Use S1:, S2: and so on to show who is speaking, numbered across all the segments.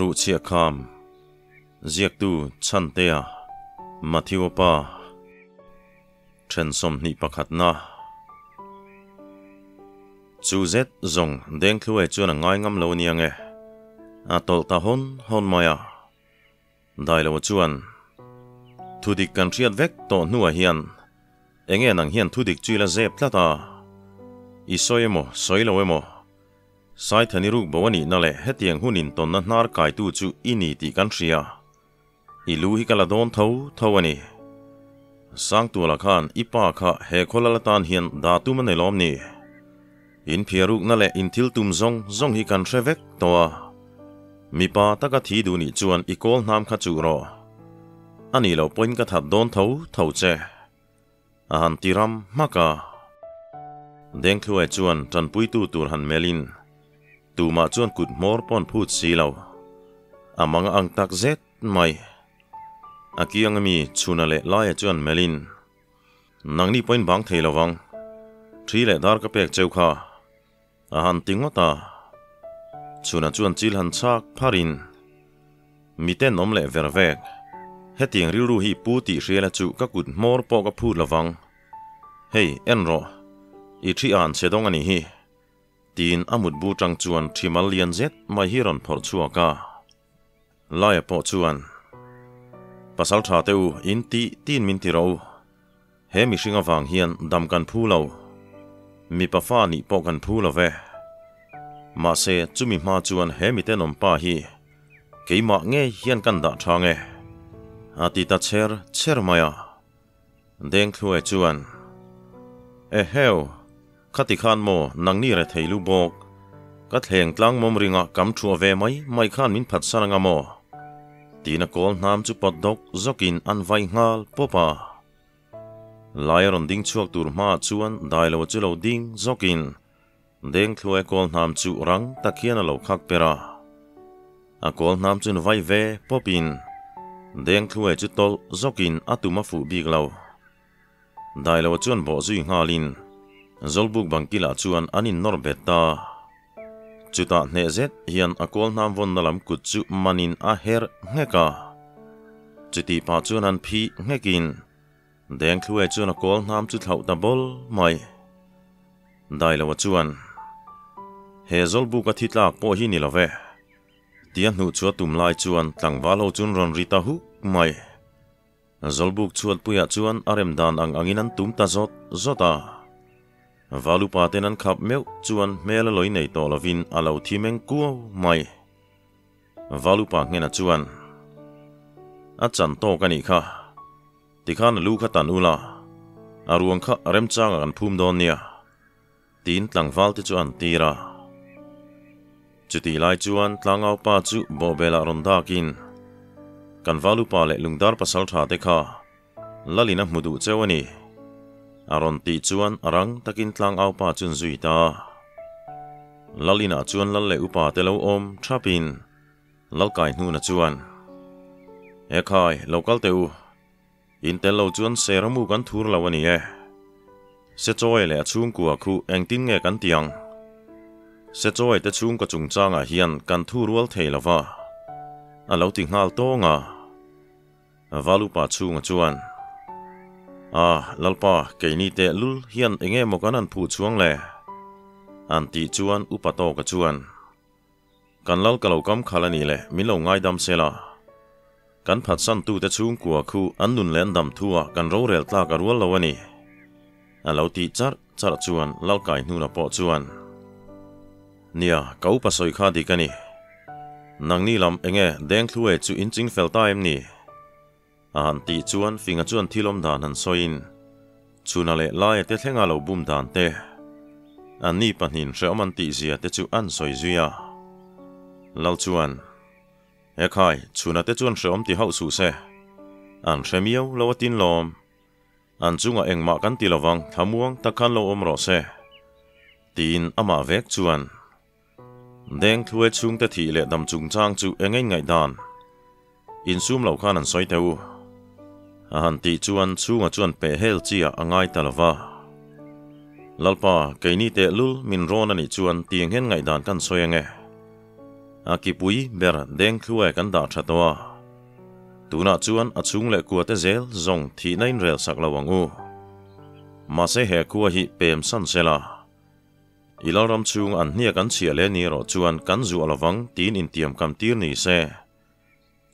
S1: ru chia kham ziak tu chan te a mathiwa pa chen som ni pakhat na chu zet zong deng thlue chuan a ngai ngam lo ni ange. A tol ta hon hon maya. Dai lo chuan thu dik kan triat vek to nuwa hian. Enge nang hian thu dik chui la zep tlata i soyemo soilo emo sai thani ruk bawani na le hetiang hunin ton na nar kai tu chu ini ti kan ria i lu hi kala don thau thawani sang tu la khan ipa kha he khola la tan hian da tu man lom ni in phiaruk na le in thil tum zong zong hi kan revek towa mi pa taka thi du ni chuan i kol nam kha chu ro ani lo point ka that don thau thau che a han tiram maka deng khuai chuan tran pui tu tur han melin tu ma chuan kut mor pon phut si lo amang à, ang tak zet mai akiang à, mi chuna le lai chuan melin nang ni point bang thei lawang thi le dar ka pek cheu kha. A han tingota chuna chuan chil han chak pharin miten nom le vervek hetiang riru hi pu ti riela chu ka kut mor po ka phu lawang hei enro i thi an đông anh hì tin amut bu tang chuan thimal lian zet, mai hiron phor chua ka. Lai po chuan. Pasal tha teu, in ti, tin min ti ro he mi singa wang hian dam kan phu lo mi pa fa ni po kan phu lo ve. Ma se chumi ma chuan he mi te nom pa hi. Keima nge hian kan da tha nge. Ati ta cher cher maya deng khlue chuan. E heu khati khan mo, nang ni re theilu bok. Ka thleng tlang mom ringa kam thu ve mai mai khan min phat sananga mo. Tina kol nam chu pot dok, zokin an vai ngal, popa. Lairon ding chuak tur ma chuan dailo chu lo ding, zokin. Deng thlue kol nam chu rang takhian lo khak pera. A kol nam chun vai ve, popin. Deng thlue chu tol, zokin atuma fu big lo. Dailo chuan bo zui ngalin zolbuk bangkila chuan anin norbeta chuta hne zet, hian akol nam von nalam kut chu manin a her ngeka chuti pa chuan an phi ngekin deng khlue chuan akol nam chu thau ta bol mai. Dai lo chuan. He zolbuk a thitla po hi ni love tia hu chu tum lai chuan tlangwa lo chun ron rita hu mai. Zolbuk chuan puya chuan arem dan ang anginan tum ta zot, zota. วาลูปาเตนันขับเมลจวนเมลลอยในตอวลวินอาลาวทีเมงกัวไม่วาลูปาเงินจวนอาจารย์โตกันอีกค่ะติข้านลูกตันอุลาอารวงค่ะเริ่มจ้างกันพุ่มดอนเนียตีนตังวาลที่จวนตีระจุดที่ไลจวนตังเอาป้าจุโบเบลารอนดากินกันวาลูปาเละลุงดาร์ปัสสาวาเด็กค่ะลลินะมุดูเจวันี aron ti chuan arang takin tlang au pa chun zui ta. Lalina chuan lal le upa te lo om, thapin. Lal kai hnu na chuan. E khai local teu in tel lo chuan seramu kan thur lawani e. Se choi le chung ku khu, eng tin nge kan tiang. Se choi te chung ka chung changa hian kan thu rual thei lawa a lo ti ngal to nga valu pa chung chuan à lalpa cái ni te lul hian enge mo kan an phu chuang le. An ti chuan upato ka chuan. Kan lal kalo kam khalani le min lo ngai dam sela kan phat san tu te chung kwa khu, an nun len dam thua, kan ro rel tla ka rual lawani a lo ti char char chuan, lal kai nu na po chuan. Nia kau pa soi kha di kani nang ni lam enge, deng thlue chu in ching fel time ni an ti chuan finga chuan thilom dan han soin. Chuna le lai te thlenga lo bum dan te. An ni panin hreom an ti zia te chu an soi zuya lal chuan e khai chuna te chuan hreom ti hau su se. An hremiau lo tin lom an chunga engma kan ti lawang thamuang takhan lo om ro se. Tin ama vek chuan. Deng thlue chung te thi le dam chung chang chu engai ngai dan. In sum lo khan an soi teu a han ti chuan chunga chuan pe hel chia angai talawa lalpa keini te lul min ron ani chuan tiang hen ngai dan kan soyange a ki ber deng khuai kan da tha to tuna chuan a chung le ku te zel, zong thi nain rel sak lawang u. Ma se he ku hi pem san sela ilaram chung an hnia kan chia le ni ro chuan kan zu alawang tin in tiam kam tir ni se.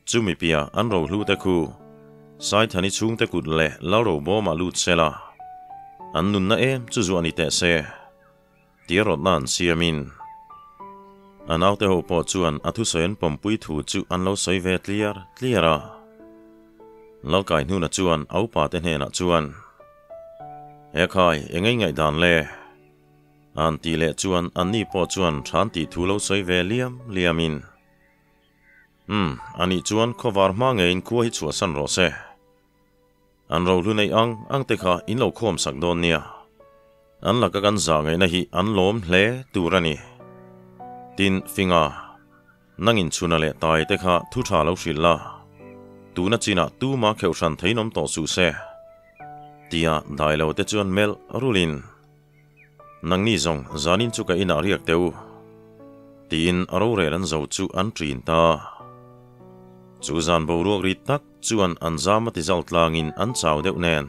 S1: Chumi pia an ro hlu te khu sai thani chung te kut le la ro bo ma lut sela an nun na em chu zu ani te se tirot nan siamin an auto ho po chuan a thu soin pom pui thu chu an lo soi ve clear cleara lo kai nu na chuan au pa te hne na chuan e khai engai ngai dan le an ti le chuan an ni po chuan than ti thu lo soi ve liam liamin hm ani chuan khowar ma ngein ku hi chu san ro se an ro lu nei ang ang te kha in lo khom sak don nia. An la ka kan za ngai na hi an lom hle turani tin finga nangin chuna le tai te kha thu tha lo shil la. Tu na china tu ma kheu san theinom to su se. Tia dai lo te chuan mel rulin. Nang ni zong zanin chu ka ina riak teu. Tin aro re ran zo chu an trin ta chu bầu bo rít tắc, chuẩn chuan an zama ti zalt langin an chau deuh nen.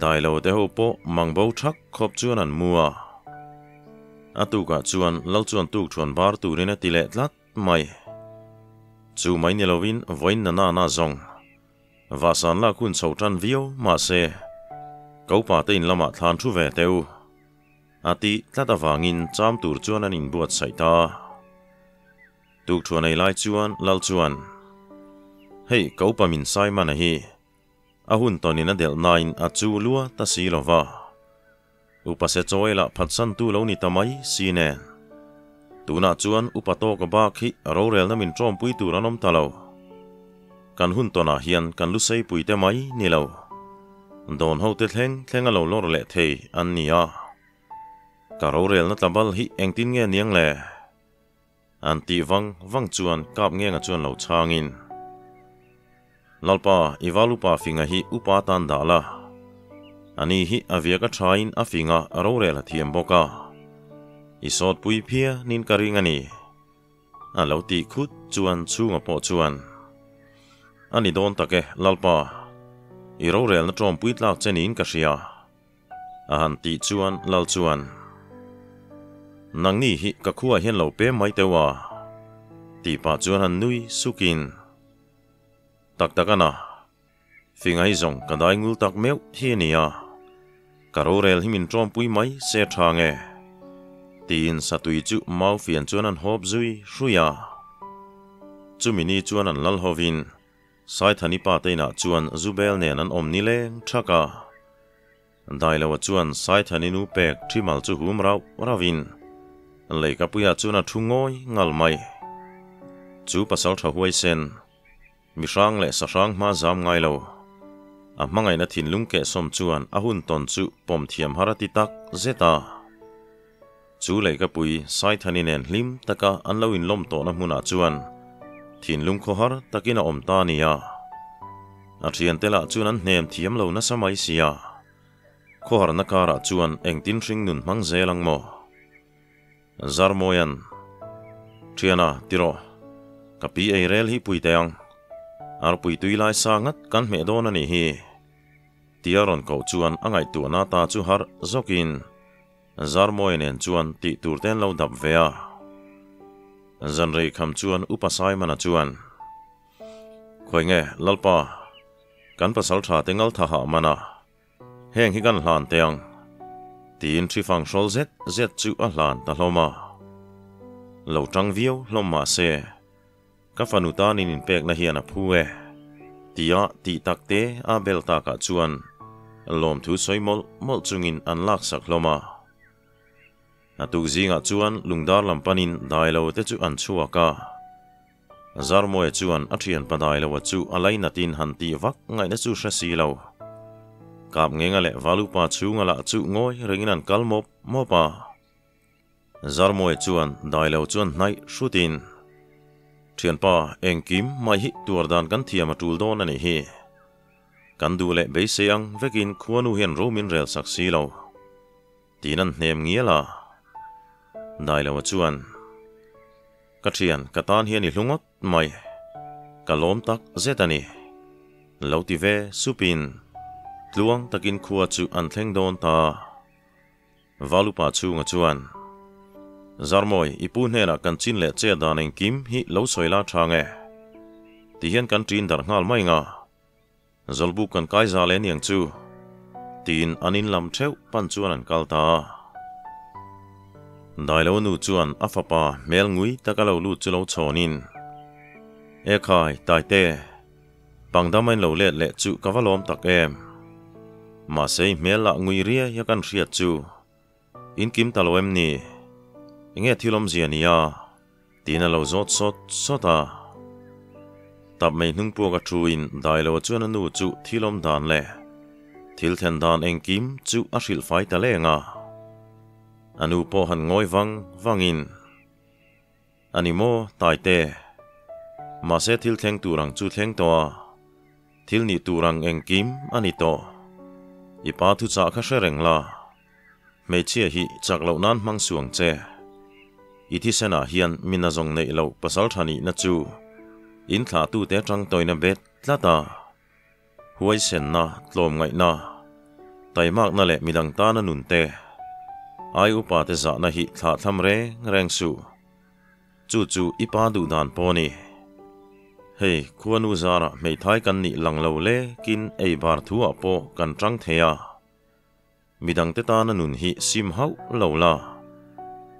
S1: Dai lo te ho po mang bo thak khop chuan an mua. Atu ka chuan lal chuan tu chuan bar tu rina ti le tlat mai. Chu mai ni lovin voin na na na zong. Va san la kun chho tran vio ma se. Ko pa te in lama thlan thu ve teu ati tlata wangin cham tur chuan an in buat sai ta. Tu chuan ai lai chuan lal chuan hei cậu pa min sai mana hi. A hun tonin a del nine a chu lua ta si lova upa se choi la phatsan tu lo ni tamai si ne tuna chuan upa to ka ba khi ro rel na min trom pui tu ranom talo kan hun tona hian kan lu sei pui te mai, ni lo don ho te thleng a lo lor le thei, an nia ka ro rel na tabal hi engtin nge niang le. An ti wang wang chuan kap nge nga chuan lo changin nalpa i walu pa hi upa tandala. Ani hi a viaka chain a finga a rōrela boka. I sot pui pia nin karingani. A lauti kut chuan chunga po chuan. Ani don take lalpa. I rōrel na trom pui tlao chen in kashia. A han ti chuan lal chuan. Nang ni hi kakua hien lau pe mai tewa. Ti pa chuan han nui sukin. Tak takana fingai zong kadai ngul tak meu hi nia karorel himin trom pui mai, se thange tin satui chu mau fian chuan an hop zui hruya chumini chuan an lal hovin sai thani pa te na chuan zubel nen an om ni leng thaka dai lawa chuan sai thani nu pek thimal chu hum rau ravin lei ka puya chuan a thungoi ngal mai. Chu pasal tha huai sen mi sang le sa rang ma zam ngai lo. A hmangai na thin lung ke som chuan a hun ton chu pom thiam harati tak, zeta. Chu lei ka pui, sai thani nen hlim taka an lo in lom to na hmuna chuan. Thin lung kho har takina om ta nia a thian tela chuan an hnem thiam lo na samai sia kho har na kara chuan eng tin ring nun mang zelang mo. Zarmoyan thiana, tiro. Kapi ei rel hi pui teang ar pui tui lai sa ngat kan me don ani hi. Tiaron ko chuan angai tu na ta chu har zokin zarmoinen chuan ti tur ten lo dap vea zan à. rei kham chuan upasai mana chuan. Khoi nge lalpa kan pasal tha tengal tha ha mana heng hi kan hlan teang. Tin tri fang shol zet zet chu a hlan ta hloma. Lo tang viau hloma se ka fanuta nin in pek na hian a phu e tia ti takte a belta ka chuan lom thu soi mol mol chungin an lak sak loma. na tu zinga chuan lungdar lampanin dailo te chu an chua ka zarmoe chuan athian thian pa dailo chu alai na tin han ti vak ngai na chu hra si lo kap ngenga le valupa chunga la chu ngoi ringin an kalmop mopa zarmoe chuan dailo chuan nai shutin เทียนป้าเองกิมไม่หิตัวดานกันเทียมาจูดอนนี่ฮีกันดูเละเบยเสียงเวกินควนูเห็นรูมินเรลสักซีเลาตีนั้นเนมเงียละได้แล้วจวนกัะเทียนกัตานเฮียนิลุงอดไม่กัล้มตักเจตานี่เลาตีเวสุปินลวงตะกินขวจูอันเทงโดนตาวาลุปาจูงจวน zarmoi ipu hera kan chin le che dan eng kim hi lo soila thange ti hian kan trin dar ngal mai nga zolbu kan kai za le niang chu. Tin anin lam theu pan chuan an kal ta dai lo nu chuan afapa mel ngui takalo lu chu lo chonin e khai tai te anh lo let le chu kavalom tak em. Mà sei mel la ngui ria, ya kan riat chu. In kim talo em ni nghe thilom ziania tina lo zot sot sota tập mei nung pu ka truin dai lo chuan anu chu thilom dan le thil then dan eng kim chu a hril fai ta le nga anu po han ngoi wang wangin ani mo tai te ma se thil thleng turang chu thleng to thil ni turang eng kim ani to i pa thu cha kha shereng la me chia hi chak lo nan mang suang che อิเสนาเฮียนมินาจงในเราภาษาทันีนั่นจูอินทาตูเตจังตอยนับเบ็ดลาตาหวยเซนนาลมไงนาไตมากนั่นแหละมีดังตานนุนเตไอายุปาเตจานะฮิทาทำเรงแรงสูจู่จู่อีปาดูดานปอนีเฮ้ควนูจาระไม่ทายกันนี่หลังเราเล่กินไอบาร์ทัวปอกันจังเทียมีดังเตตานนุนฮิซิมเฮาเล่าลา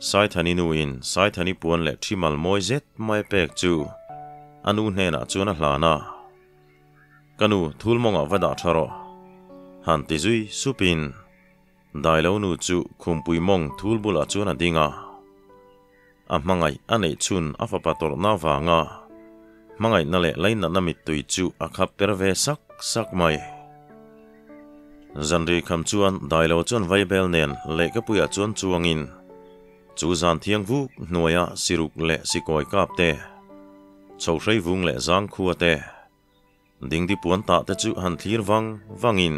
S1: sai thani nu in sai thani puan le thimal moi zet mai pek chu. Anu na. Ah chuan hla na. Kanu thulmonga vada tharo. Han ti zui supin dai lo nu chu khumpui mong thulbula ah chuan a dinga. A mangai ane chun afa pator na wanga mangai na le lain na mit tui chu a khap perve sak sak mai. Zanri kham chuan dai lo chuan vai bel nen le ka puya ah chuan chuangin. จูซานเทียงวูหน่วยะสิรุกเละสิกอยกาบเตชาวไร่วงเละจางคัวเตดิ่งที่ปวนตาเตจูหันทีรวังวังอิน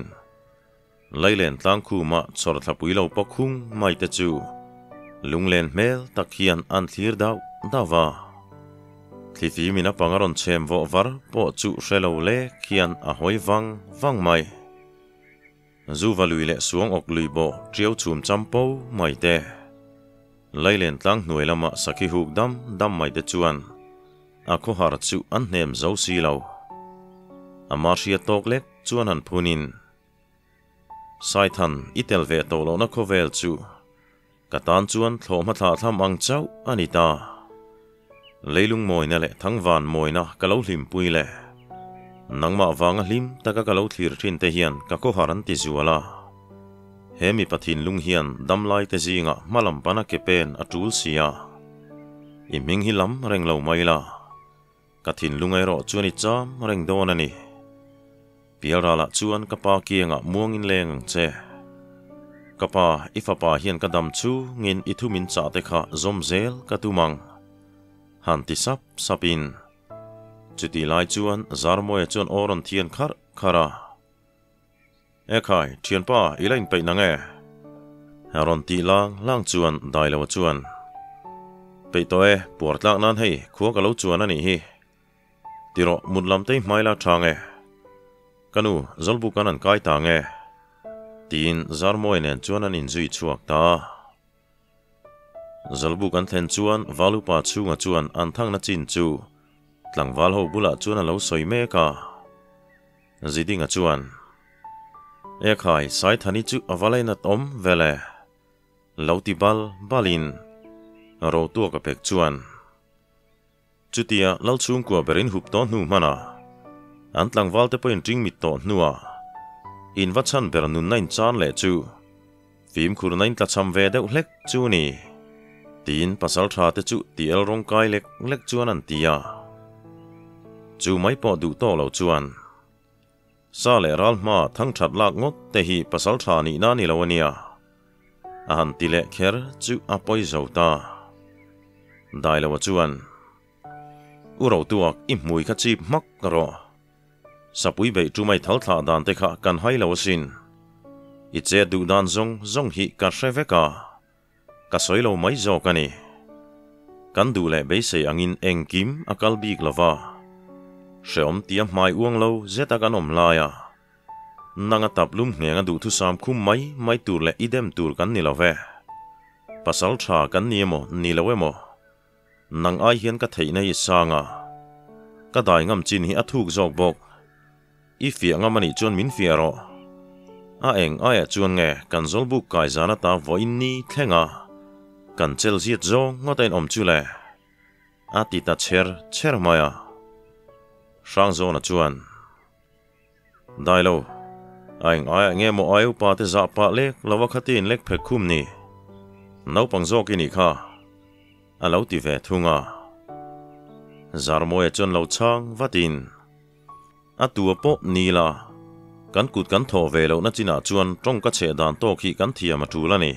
S1: ไล่เล่นตั้งคู่มาสอดทับวิลเราปกคุงไม่เตจูลุงเล่นเมลตะเคียนอันทีร์ดาวดาวาทีทีมีนับปังรอนเชมวอกวาร์ปอจูเชลเล่เคียนอหอยวังวังไม่ dù và lùi lệ xuống ọc lùi bộ triêu chùm trăm bâu mày. Te leilen tlang hnuai lama sakhi huk dam dam mai te chuan. A kho har chu an hnem zo si lo a marshia tok lek chuan an phunin sai than itel ve to lo na kho vel chu. Ka chuan thlom ha thla tham ang chau ani ta. Leilung moi na le thang van moi na ka lo hlim pui le. Nangma wanga hlim taka ka lo thlir thin te hian ka ko haran ti zuala hemi pathin lung hian damlai te zinga malam pana ke pen atul sia i ming hi lam reng lo mai la. Kathin lungai ro chuan i cham reng don ani. Piara la chuan ka pa kianga muang in leng che. Ka pa ifa pa hian ka dam chu ngin i thu min cha te kha zom zel ka tu mang. Han ti sap sapin chuti lai chuan zarmoe chuan oron thian khar khara e khai thian pa ilain pe na nge à? haron ti lang lang chuan dai lo chuan. Pe to e por tlak nan hei khu ka lo chuan à ani hi tiro mudlam te mai la thange kanu zolbu kanan kai ta nge tin zarmoi nen chuan an in zui chuak ta zolbu kan thlen chuan valupa chunga chuan, an thang na chin chu. Tlang wal ho bula chuan à a lo soi me ka zidinga chuan. เอกไหายสายทันิจุอวาเลนัดอมเวเลลาวติบาลบาลินเราตัวกับเป็กจวนจุดที่เลลชุงกัวเบรินหุบต้นหูมานะอันตังวัลเตปอินจิงมิตตอนนัวอินวัชันเบรนุนนันจานเลจูฟิมคูรนันตัดชำเวเดเล็กจูนีตีนปัสสาวะเตจูตีเอลรงกายเล็กเล็กจวนันตียาจูไม่พอดูโตเหล่าจวน e khai sai thani chu awalai na tom vele lauti bal balin ro tu ka pek chuan chutia lal chung kwa berin hup to nu mana an tlang wal te po in ring mit to nuwa in va chan ber nun nain chan le chu phim khur nain tla cham ve deuh hlek chu ni tin pasal tha te chu ti el rong kai lek lek chuan an tia chu mai po du to lo chuan sa le ral ma thang that lak ngot te hi pasal tha ni na ni lo ania a han ti le kher chu a poi zo ta dai lo chuan u ro tuak i mui kha chi mak ro sapui be chu mai thal tha dan te kha kan hai lo sin i che du dan zong zong hi ka shreveka ka soilo mai zo kani kan du le be se angin eng kim akal bik lova sẽ om tiam mai uang lo zeta gan om la ya à. nanga tap lum nga du thu sam khum mai mai tur le idem tur kan ni lo ve pasal tha kan ni mo ni lo mo nang ai hian ka thei nei sanga à. ka dai ngam chin hi athuk jok bok. I fia ngam ani chon min fia ro. A eng ai a chuan nge, kan zol bu kai zana ta voin ni thenga à. kan chel ziet zo ngotain om chu le a ti ta cher cher maya sang zo na chuan dai lo anh ai nghe mo ai pa te za pa lek lawa khatin lek phe khum ni nau pang zo ki ni kha. A lo ti ve thunga zar mo e chon lo chang vatin a tu po ni la kan kut kan tho ve lo na china chuan trong ka che dan to khi kan thia ma tu la ni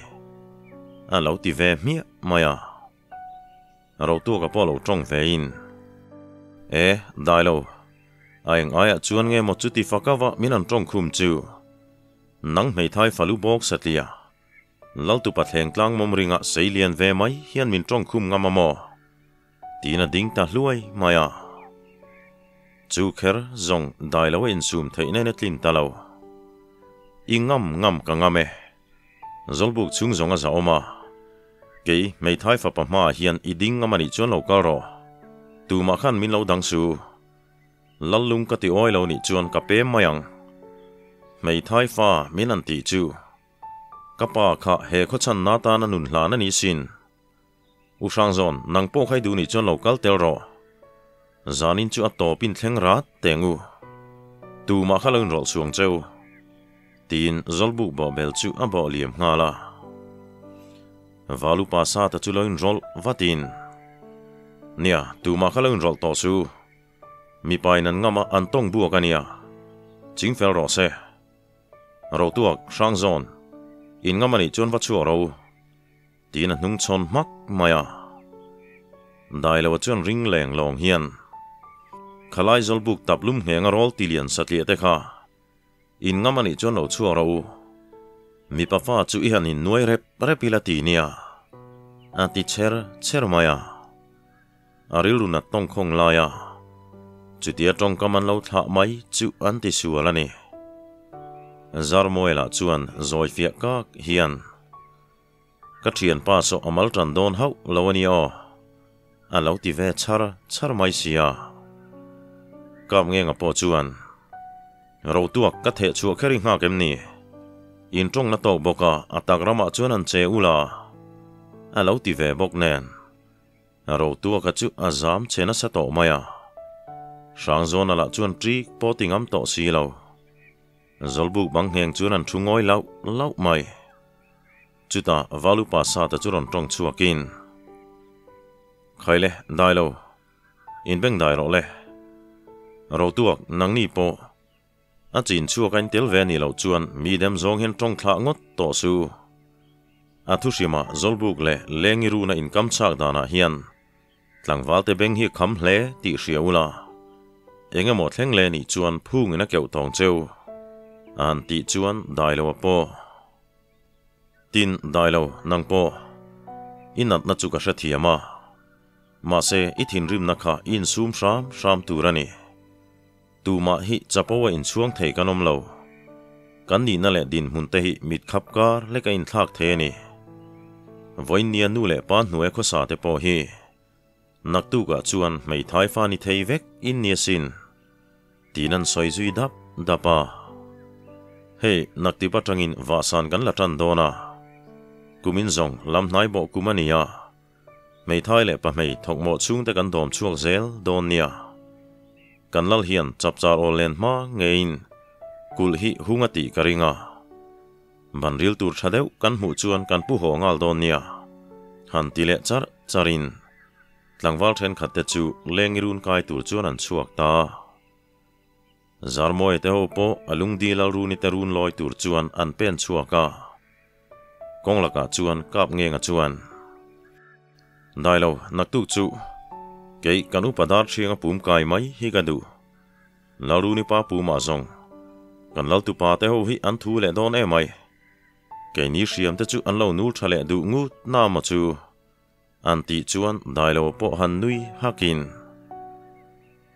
S1: a lo ti ve mi maya ro tu ka po lo trong ve in. E dai lo ai ai chuan nge mo chu ti fakawa min an trong khum chu nang mei thai falu bok satlia lal tu mông tlang mom ringa seilian ve mai hian min trong khum ngama mo tina ding ta hluai maya chu kher zong dai lo in sum thei ne tlin talo ingam ngam ka ngame zolbuk chung zonga za oma ke mei thai fa pa ma hian iding ngamani chon lo kal ro tu ma khan min lo dang su lallung ka ti oi lo ni chuan ka pe mayang. Mei thai fa min an ti chu. Ka pa kha he kho chan na ta na nun hla na ni sin. U sang zon, nang po khai du ni chuan local tel ro. Zanin chu a to pin thleng ra tengu tu ma kha lon rol chuang cheu. Tin zolbu bo bel chu abo bo liam nga la. Valu pa sa ta chu lon rol vatin nia, tu ma kha lon rol to su. 미빠이는 아마 안동 부엌 아니 야. 징펠로 세. 로두억 상 존. 인가만이 쫀바추 어라 우. 디는 흉촌 막 마 야. 나일레와 쫀 링랭 롱히 안. 칼라이졸 북 답룸 행아롤 딜리안 사티에테 카. 인가만이 쫀 어추 어라 우. 미빠파 주이한 인누에 랩 레필라티니 아. 아티체르 체르마 야. 아릴루나 똥콩라 야. Mi pai trong ngama an lâu bu kania chính fel thì se ro tuak sang zon in chu an ni pa ti nia anti cher cher maya aril runa tong khong chu tia tong kaman lo tha chu an ti su ala ni zar moela chuan zoi fia à hian ka thian pa so amal tran ti ve char char mai sia kam chu sang zon ala chuan tri po tingam to si lo zolbuk bang heng chuan an lâu lau lau mai chuta valu pa sa ta churon kín. Khai khaile đại lâu in beng đại ro le rồi tuộc, nắng ni po. A chin chua kan tel ve ni lâu chuan mi dem zong hen tong thla ngot to su a thu shima zolbuk le lengi ru na in kam chak dana hian tlangwal te beng hi kham hle ti ยังมดแหงเลนี่จวนพูงนะเกี่ยวตองเจ้าอันตีจวนได้แล้วปอตินได้แล้วนังปออินัดนัจุกษะเทียมามาเซอิทินริมนักะอินซูมชามชามตูรันีตูมาฮิจะปว่าอินช่วงเทกันอมเลากันนี่นั่นแหละดินหุ่นเตหิมิดขับการและก็อินทากเทนี่วัยเนียนู่แหละป้านหน่วยข้อสาเตปอฮีนักตู้กะจวนไม่ท้ายฟ้านิเทเวกอินเนียสิน hriaula an in sum sham gan turani tu ma na le zong nai chung te gan dom chuak zel don nia. Gan lal hiền chap char ol len ma ngein kul hi hung ti karinga ban ril tur thadeu kan mu chuan kan pu ho ngal don nia. Han ti le char lang tlangwal then khát te chu lengirun kai tour chuan an chuak ta. Zarmoi te ho po alung di lal runi te run loi tur chuan an pen chuaka kong laka chuan kap nge nga chuan dai lo nak tu chu ke kanu padar thianga pum kai mai hi ka du laru ni pa pu ma zong kan lal tu pa te ho hi an thu le don e mai ke ni siam te chu an lo nul thale du ngu na ma chu an ti chuan dai lo po han nui hakin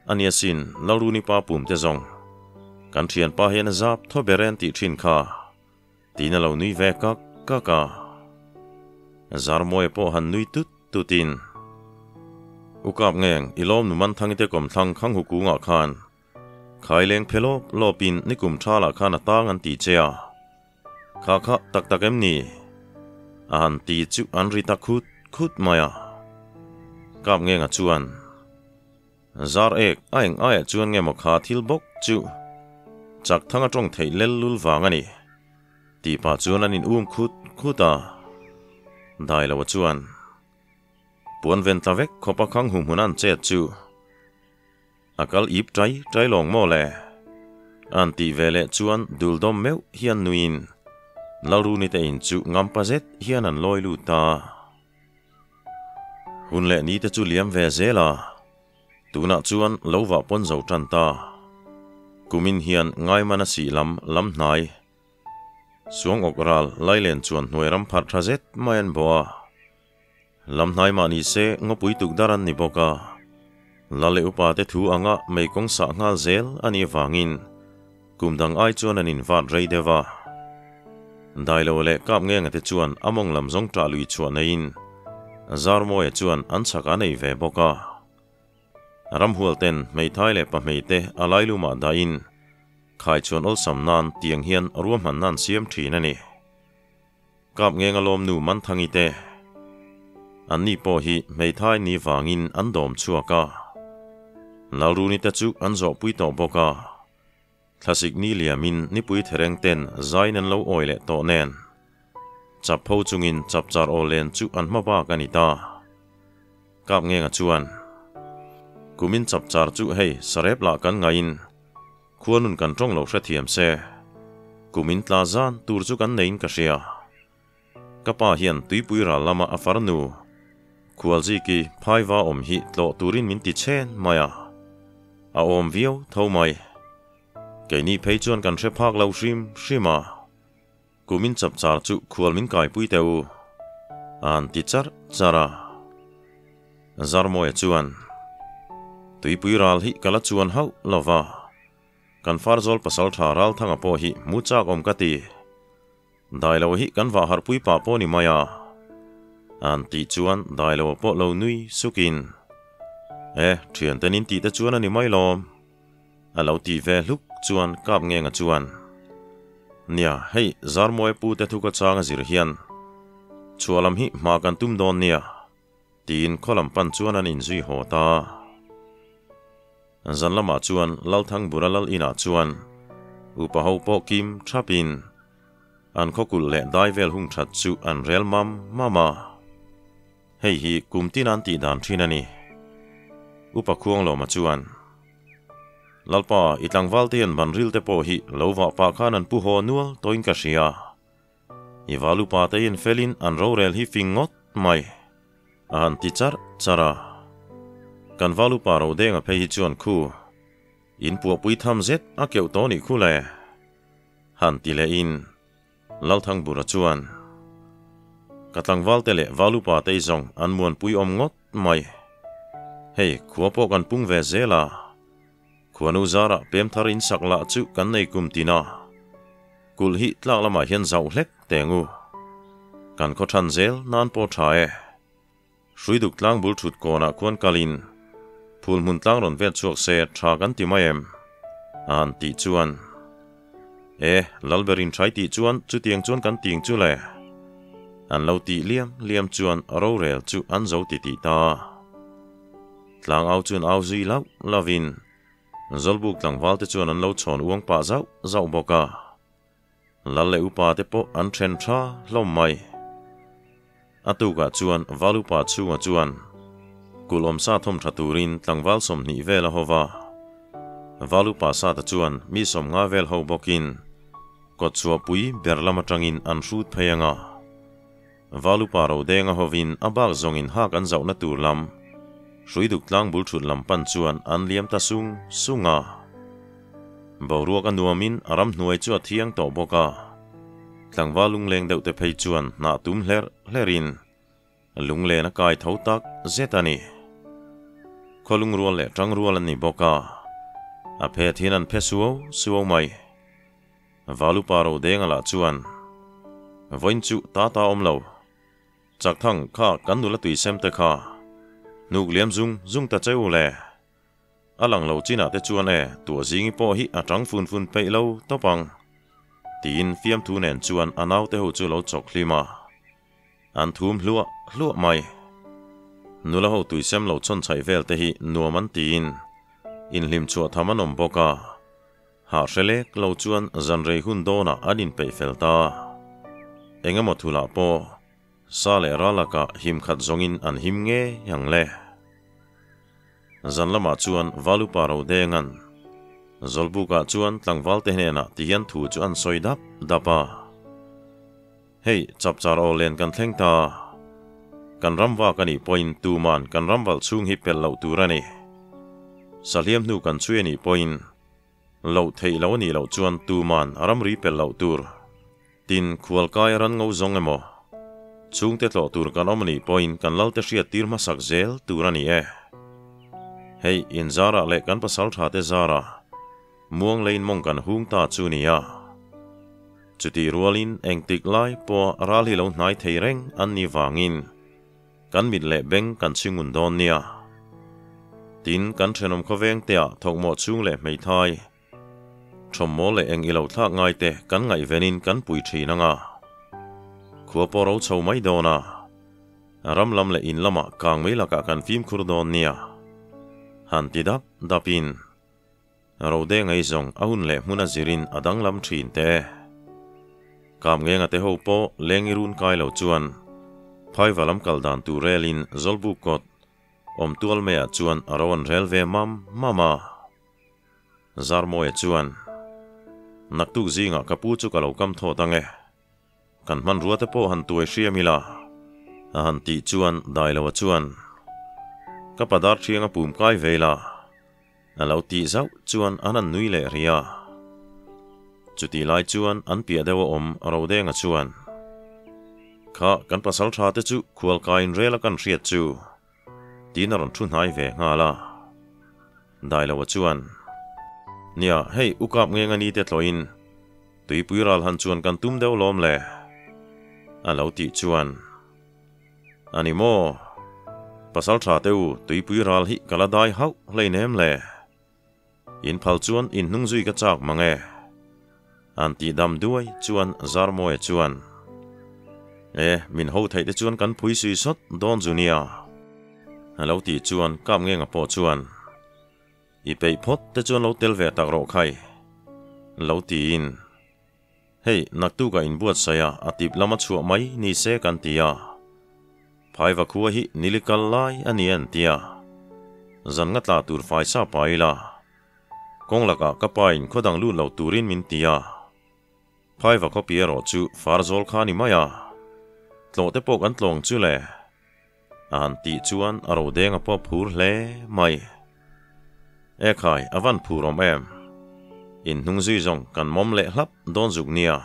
S1: ania sin laru ni pa pum te zong kan thian pa hian zap tho beren ti thin kha tina lo nui ve ka ka ka zar moi po han nui tut tutin ukap ngeng ilom nu man thang te kom thang khang hu ku nga khan khai leng phelo lopin nikum thala khan atang an ti chea kha kha tak tak em ni an ti chu an ri ta khut khut maya kap nge nga chuan zar ek aeng ai chuan nge mo kha thil bok chu จากทั้งจงเทยเล่ลุลฟางอันนี้ตีป่าจวนอันนอุ้มคุดคุดาได้ละวจวนปวนเวนตาเวกขบคังหุ่มหุนันเจ็ดจูอากาลอีบใจใจลงโมเลอันตีเวเลจวนดูลดมเมวเฮียนนุยินลารูนิเตอินจูงำปะเจ็ดเฮียนันลอยลูตาหุนเลนี้จะจูเลียมเวเซลาตูนักจวนเลววะปนเจ้าจันตา kumin hian ngai mana si lam lam nai. Suang ok ral lai len chuan hnuai ram phat tha zet mayan boa. Lam nai ma ni se ngopui tuk daran ni boka. Lale upa te thu anga mei kong sa ngal zel ani wangin kumdang ai chuan an in vat rei dewa dai lo le kap nge ngate chuan among lam zong tra lui chuan in. Zar mo e chuan an chaka nei ve boka. Ram hual ten mei thai le pa mei te alai lu ma da in khai chuan ol sam nan tiang hian ruam han nan siam thin ani kap nge nga lom nu man thangi te an ni po hi mei thai ni wangin an dom chuaka lalru ni te chu an zo pui to boka classic ni liamin ni pui thereng ten zain an lo oile to nen chap pho chungin chap char o len chu an ma ba kanita kap nge nga chuan kumin chap char chu hei sarep la kan ngain khuanun kan tong lo hra thiam se. Kumin tla zan tur chu kan nein ka ria kapa hian tuipui ra lama afarnu khualzi ki phaiwa om hi tlo turin min ti chen maya. A om vio tho mai. Ke ni phei chuan kan hre phak lo shrim shrima kumin chap char chu khual min kai pui teu. An ti char, chara. Zar chuan tui pui ral hi kala chuan hau lova kan far zol pasal tha ral thanga po hi mu chak om kati dai lo hi kan va har pui pa po ni maya. An ti chuan dai lo po lo nui sukin. Eh, e thian tenin ti ta chuan ani mai lom. A lo ti ve luk chuan kap nge nga chuan. Nia, hei, zar moi pu te thu ka changa zir hian. Chualam hi ma kan tum don nia. Tin kholam pan chuan an in zui ho ta. Zan lama chuan lal thang buralal ina chuan upa ho po kim thapin an khokul le dai vel hung that chu an rel mam mama hei hi kumtin an ti dan thin ani upa khuang lo ma chuan lalpa itlang valtian ban ril te po hi lova pa khan an pu ho nual toin ka ria i valu pa te in felin an ro rel hi fingot mai an ti char chara kan valu pa ro denga pe hi chuan khu. In pu pui tham zet a keu to ni khu le han ti le in lal thang bura chuan katlang wal tele valu pa te zong an muan pui om ngot mai hei khuwa po kan pung ve zela khuanu zara pem thar in sakla chu kan nei kum tina kul hi tlak lama hian zau hlek tengu kan ko than zel nan po thae hruiduk tlang bul thut kona khuan kalin phul mun tlang ron vet chuak se tha kan ti mai em an ti chuan e lalberin thai ti chuan chu tiang chuan kan ting chu le an lo ti liam liam chuan ro rel chu an zo ti ti ta. Tlang au chuan au zui lau lavin zolbuk tlang walte chuan an lo chon uang pa zau zau boka lal le upa te po, an then tha hlom mai. Atu ga chuan valu pa chunga chuan kulom sa thom thaturin tlangwal som ni vela hova. Valu pa sa ta chuan, mi som nga vel ho bokin. Ko chua pui, berlama tangin an rut phayanga. Valu pa ro denga hovin abak zongin hak an zau na tur lam. Ruiduk tlang bul chut lam pan chuan an liam ta sung, sunga. Boruak anuamin nuamin aram hnuai chu athiang to boka tlangwa lung leng deuh te phei chuan, na tum hler hlerin lung le na kai tho tak zetani kolung rual le tang rual ni boka. A phe thinan phe suo suo mai. Valu paro denga la chuan. Voin chu ta ta om lo. Chak thang kha kan nu la tui sem te kha. Nuk liam zung zung ta cheu le. Alang lo china te chuan e tua zingi po hi a tang fun fun pe lo to pang tin fiam thu nen chuan anau te ho chu lo chok hlima. An thum hlua hlua mai nula ho tui sem lo chon chai vel te hi nuaman tin in lim tham thaman om boka ha rele lo chuan zan rei hun dona anin pe felta engemaw thula po sa le ralaka him khat zongin an him nghe yang le zan lama à chuan valu paro dengan zolbuka chuan tlangwal te hnena tihian thu chuan soidap dapa à. hei chap char o len kan thleng ta. กันรำว่ากันอีพอยน์ตูมันกันรำวัลซุงฮิเปลเหล่าตูรันี่สเลียมนูกันช่วยนี่พอยน์เหล่าไทยเหล่านี่เหล่าจวนตูมันรำรีเปลเหล่าตูร์ตินควอลกายรันงูจงเอมอซุงเตตเล่ตูร์กันอมนี่พอยน์กันเล่าเตเสียตีร์มาสักเซลตูรันีเอเฮ้ยอินซาระเล็กกันภาษาชาเตซาระม่วงเลนมงกันหุงตาจูนี่ยาจุดที่รัวลินเองติกไล่ปัวราลีเหล่านหนไทยเร่งอันนี้วางิน kan mit le beng kan chingun don nia. Tin kan thenom kho veng tia, thok mo chung le mei thai. Thom mo le eng ilo thla ngai te, kan ngai venin kan pui thi na nga. Khua po ro chho mai dona ram lam le in lama, kang mei laka kan phim khur don nia. Han ti dap dapin ro de ngai zong, ahun le hmuna zirin adang lam thin te. Kam nge nga te ho po lengirun kai lo chuan phai valam cầu đàn tu relin zolbu cột om tuol mea chuan aron rel ve mam, mama. Zar mo e chuan nak tu zi nga kapu chu kalo kam tho tange. Kan man ruate po han tu e shia mila. A han ti chuan dai lo chuan ka padar thianga pum kai vela a lo ti zau chuan anan nui le ria. Chuti lai chuan an pia dewa om ro de nga chuan kha kan pasal tha te chu khual kain rela kan riat chu. Tin ron thun hai ve nga la. Dai lo chuan. Nia, hei, ukap nge ngani te tloin tui puiral han chuan kan tum deuh lom le. A lo ti chuan. Ani mo, pasal tha teu tui puiral hi kala dai hau hlei nem le. In phal chuan in hnung zui ka chak mange an ti dam duai chuan zar mo e chuan ê, mình thei thấy chuan cắn phui suy sốt don Junior. a lo ti chuan kam nghe ngập po chuan i pe phốt te chuan lâu tel về tạc rộ khai. Lâu ti in. Hei nạc tu ka in buat saya atip lama chua mai ni xe kan tia phai va khuwa hi nilikal lai anh yên tia zan ngắt tla tur fai sa pai la kong laka ka pain khodang lu lo turin min tia phai va copy piero chu farzol khani maya tlo te pok an tlong chu le an ti chuan aro denga po phur hle mai e khai avan phurom em in hnung zui zong kan mom le hlap don zuk nia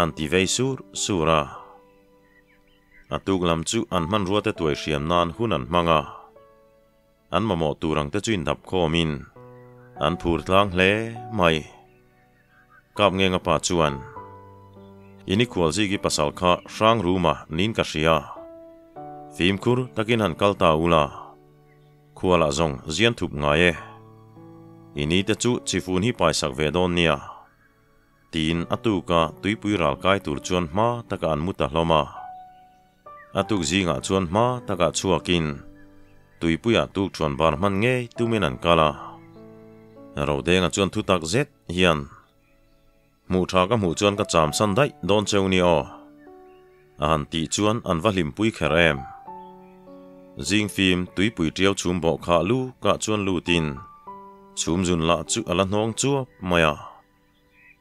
S1: an ti vei sur sura atuk lam chu an man ruate tuai hriam nan hun an manga an mamo turang te chuin dap kho min an phur tlang hle mai kap nge nga pa chuan ini kualzi gi pasal kha rang ruma, nin ka ria phim khur takin han kalta ula. Khuala zong zian thup ngaye ini te chu chifun hi paisak ve don nia. Tin atu ka tuipui ral kai tur chuan ma taka an muta hloma atuk zinga chuan ma taka chuakin tuipui atuk chuan bar man nge tumen an kala. Ro denga chuan thutak zet hian mu tha các mu chuan các cham san dai don cheu ni o. An ti chuan an va hlim pui kher em zing phim tui pui triao chum bo kha lu ka chuan lu tin. Chum zun la chu ala à nong chua maya à.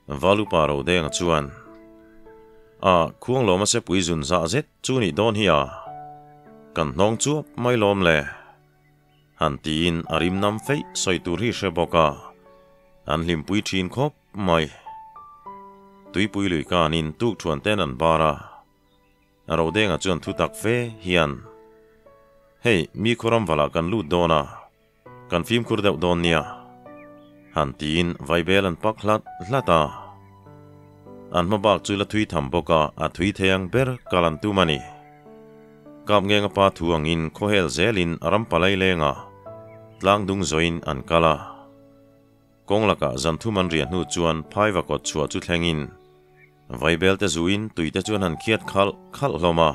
S1: valu paro deng à chuan a khuang lo ma se pui zun za dạ zet chu ni don hi a kan nong chua mai lom le han in arim nam fei soi tur hi she boka an lim pui thin khop mai tui pui lui ka nin tuk chuan ten an bara aro deng a chuan thu tak ve hian hei mi khoram vala kan lu dona kan phim khur deuh don nia han tin vai bel an pak hlat hlata an ma bak chu la thui tham boka a thui theyang ber kalan tu mani kap nge nga pa thuang in kho hel zelin aram palai lenga tlang dung zoin an kala kong laka zan thu man rian hu chuan phai wa ko chua chu thlengin vai te zuin tuite chuan han khiat khal khal hloma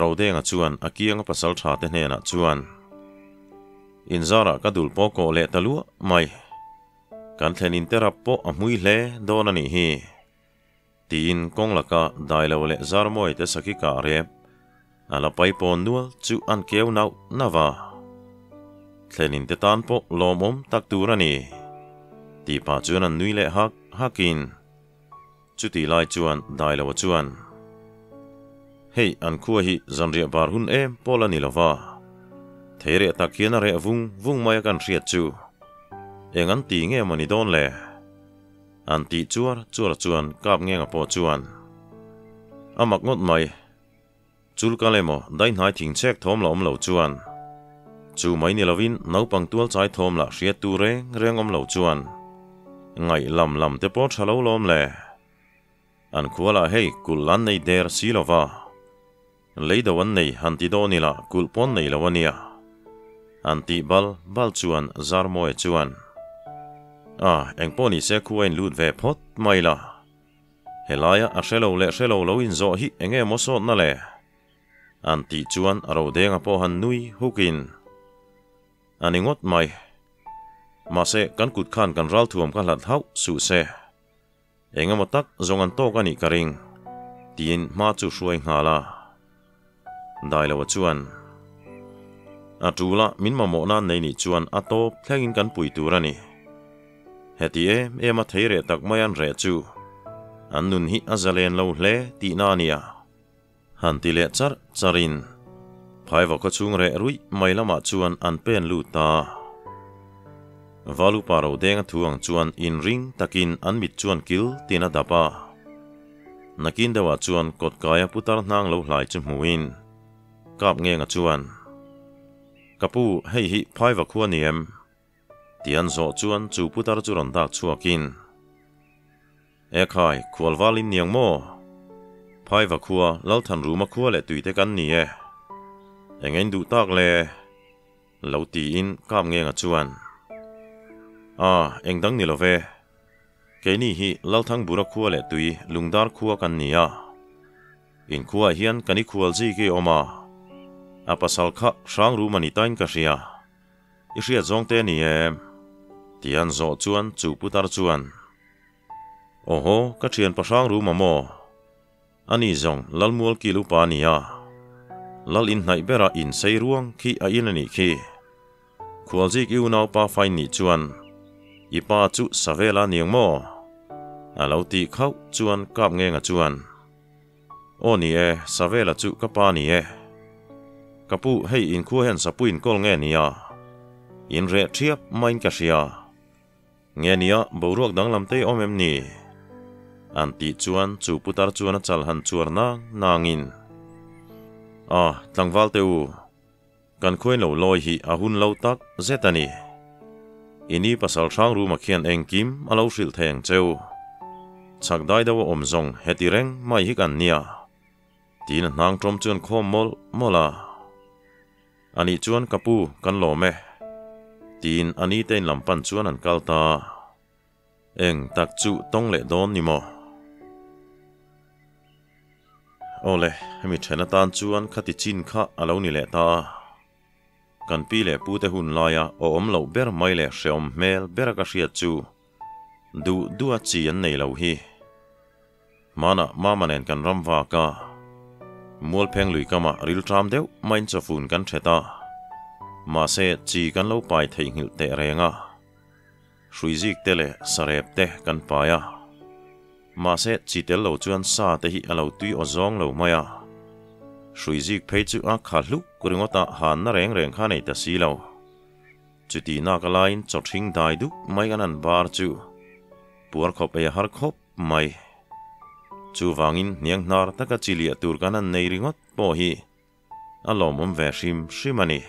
S1: ro de nga chuan akiang pasal tha te hne na chuan in zara ka dul po ko le talu mai. Kan thlen in tera po a hui hle don ani hi. Tin kong laka dai lo le zar moi te saki ka rep ala pai pon nual chu an keu nau nawa thlen in te tan po lomom tak turani ti pa chuan an nui le hak hakin chu ti lai chuan, dai lo chuan. Hei, an khua hi zanria bar hun em pola ni lova theire ta kiana re vung vung mai kan riat chu. Eng an ti nge mani don le. An ti chuar chuar chuan, kap nge nga po chuan. Amak ngot mai. Chul ka le mo, dai nai thing chek thom om lo chuan. Chu mai ni lovin nấu pang tual chai thom la riat tu re reng om lo chuan. Ngai lam lam te po thalo lom le an khuala hei kul lan nei der silova leida wan nei hanti do ni la kul pon nei lawania anti bal bal chuan, zar moe chuan. A, eng poni se khuain lut ve pot mai la. Helaya a shelo le shelo lo in zo hi enge mo so na le. Anti chuan aro denga po han nui, hukin. Aningot mai. Ma se kan kut khan kan ral thuam kan lat hau, su se. เองมาตักจงอันโตกันอีกคริงทีนมาจูช่วยหาลาได้แล้วชวนอาจูละมินมาโมนันในนี่ชวนอาโตเพลงินกันปุยตัวนี่เฮตีเอเอมาเทเรตักไม่ยันเรจูอันนุนฮิอาจเลนเลวเลตีนานียหันติเลจาร์จารินภายวกชุงเรรุยไม่ละมาชวนอันเป็นลูตา valu paro deng thuang chuan in ring takin an mit chuan kil tina dapa nakin dawa chuan kot kaya putar nang lo hlai chu muin kap nge nga chuan kapu hei hi phai wa khuwa niam tian zo chuan chu putar chu ron dak chuakin e khai khual walin niang mo phai wa khuwa lal than ru ma khuwa le tuite kan ni e engen du tak le lo ti in kap nge nga chuan à, anh đang ni về. cái này thì hi lal thang bura khuwa le tùy lùng khuwa kan căn nia. in à. khuwa hian kani khual ji cái oma à, à pasal kha sang ru mani tain ka ria i ria zong tên ni em tian zo chuan chu putar chuan oho ka thian pa sang ru mà mò. ani zong lalmual ki lu pa nia. a à. lal in nai bera in sei ruang khi a in ani khi khual cái ki nau pa fai ni chuan อีป้าจุสเวลาเนียงมออาเราตีเข้าจวนกับเงงจวนโอ้นี่เอสเวลาจุกับป้านี่เอกปูให้อินคู่เห็นสปุินกอลเงนี่ยอินเรเทียบไม่กระเชียเงนี่ยบูรวกดังลำเตอมเอ็มนี่อันตีจวนจูปุตารจวนจัลหันจวนนางนางินอ่าตังวัลเตอูกันคุยเหล่าลอยหีอาหุนเหล่าตักเจตานี i pa chu savela niang mo a lo ti khau chuan kap nge nga chuan o ni e savela chu ka pa ni e kapu hei in khu hen sapuin kol nge nia in re thiap main ka sia nge nia boruak dang lam te om em ni an ti chuan chu putar chuan a chal han chuar na nangin a tlangwal te u kan khoin lo loi hi a hun lo tak zetani ini pasal sang ru makhian engkim alo hril theng cheu. Chak dai dawa om zong heti reng mai hi kan nia. Tin nang trom chuan khom mol, mola. Ani chuan kapu kan lo me. Tin ani ten lampan chuan an kalta eng tak chu tong le don ni mo. Ole, hemi thena tan chuan khati chin kha alo ni le ta. kan pi kan pile pute hun laia o omlo ber maile se om mel ber ka chu. Du, dua chi an nei lo hi. Mana, mamanen kan ramwa ka. Mual peng lui kama ril tram deuh main cho fun kan theta ma se chi kan lo pai thei ngil te renga. Hruizik te sarep te kan paya. Ma se chi tel lo chuan sa te hi alo tui o zong lo maya hruizik phei chu a kha hluk kuringota han na reng reng kha nei ta si lo chu ti na ka lain cho thing dai duk mai. An an bar chu puar khop e har khop mai chu wangin niang nar taka chilia tur kan an nei ringot po hi alom om ve shim shimani.